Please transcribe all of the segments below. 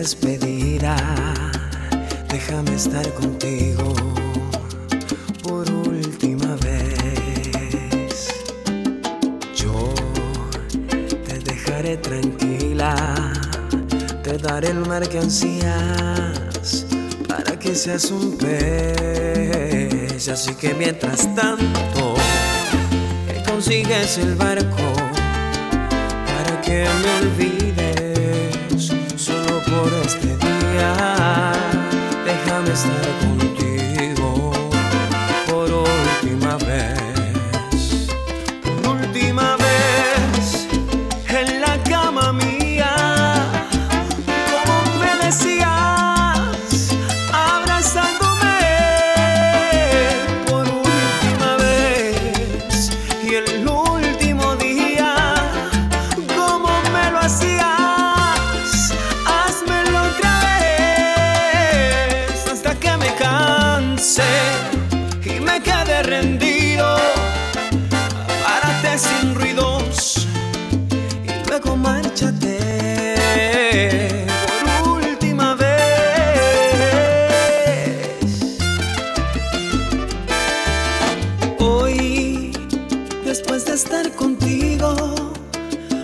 despedirá. Déjame estar contigo por última vez. Yo te dejaré tranquila, te daré el mar que ansías para que seas un pez. Así que mientras tanto, que consigues el barco para que me olvides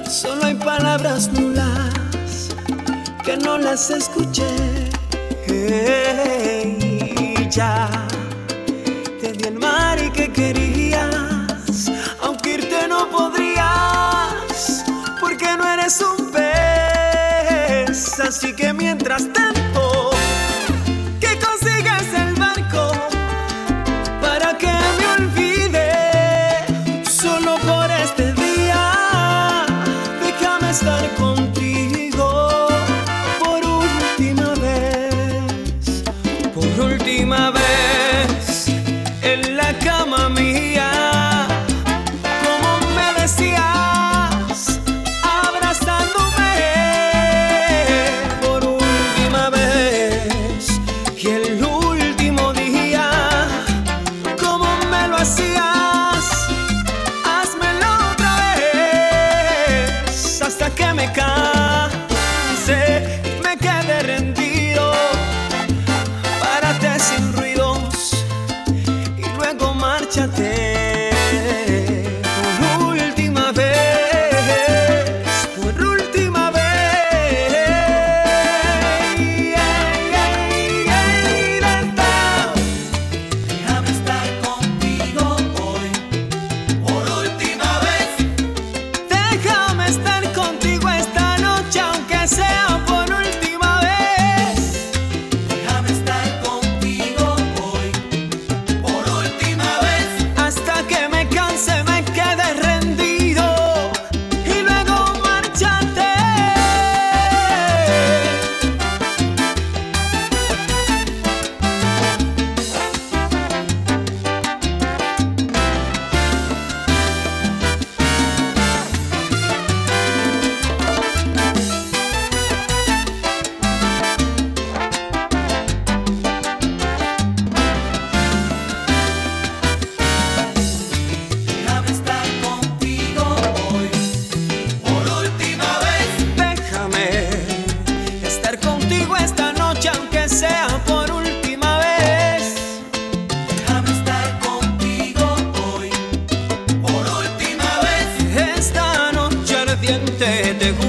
solo hay palabras nulas que no las escuché. Y ya te di el mar y que querías, aunque irte no podrías, porque no eres un pez. Así que mientras tanto, gente de